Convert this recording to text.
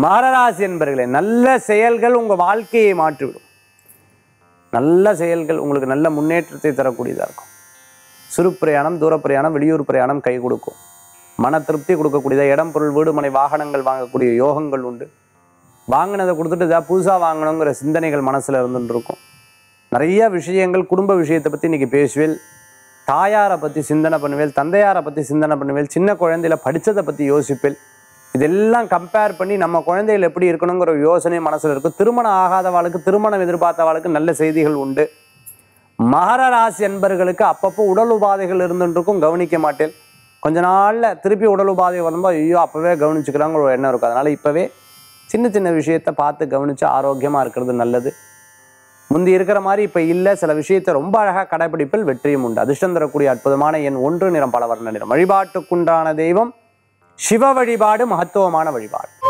மகராசி என்பர்களே நல்ல செயல்கள் உங்கள் வாழ்க்கையை மாற்றிவிடும். நல்ல செயல்கள் உங்களுக்கு நல்ல முன்னேற்றத்தை தரக்கூடியதாக இருக்கும். சிறு பிரயாணம் தூர பிரயாணம் வெளியூர் பிரயாணம் கை கொடுக்கும். மன திருப்தி கொடுக்கக்கூடியதாக இடம் பொருள் வீடு மனை வாகனங்கள் வாங்கக்கூடிய யோகங்கள் உண்டு. வாங்கினதை கொடுத்துட்டு ஏதாவது புதுசாக வாங்கணுங்கிற சிந்தனைகள் மனசில் இருந்துட்டு இருக்கும். நிறைய விஷயங்கள் குடும்ப விஷயத்தை பற்றி இன்றைக்கி பேசுவேல். தாயாரை பற்றி சிந்தனை பண்ணுவேல் தந்தையாரை பற்றி சிந்தனை பண்ணுவேல் சின்ன குழந்தையில படித்ததை பற்றி யோசிப்பேன் இதெல்லாம் கம்பேர் பண்ணி நம்ம குழந்தைகள் எப்படி இருக்கணுங்கிற ஒரு யோசனை மனசில் இருக்கும். திருமணம் ஆகாதவாளுக்கு திருமணம் எதிர்பார்த்தவாளுக்கு நல்ல செய்திகள் உண்டு. மகர ராசி என்பர்களுக்கு அப்பப்போ உடல் உபாதைகள் இருந்துருக்கும் கவனிக்க மாட்டேன். கொஞ்ச நாளில் திருப்பி உடல் உபாதை வரும்போது ஐயோ அப்போவே கவனிச்சுக்கலாங்கிற ஒரு எண்ணம் இருக்கும். அதனால் இப்போவே சின்ன சின்ன விஷயத்தை பார்த்து கவனித்து ஆரோக்கியமாக இருக்கிறது நல்லது. முந்தி இருக்கிற மாதிரி இப்போ இல்லை. சில விஷயத்தை ரொம்ப அழகாக கடைபிடிப்பில் வெற்றியும் உண்டு. அதிர்ஷ்டம் தரக்கூடிய அற்புதமான எண் ஒன்று நிறம் பல வர்ண நிறம். வழிபாட்டுக்குண்டான தெய்வம் சிவ வழிபாடு மகத்துவமான வழிபாடு.